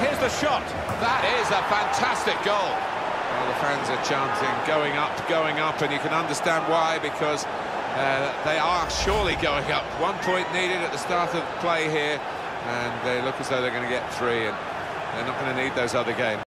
Here's the shot. That is a fantastic goal. Well, the fans are chanting, going up, going up, and you can understand why, because uh, they are surely going up. One point needed at the start of play here, and they look as though they're going to get three, and they're not going to need those other games.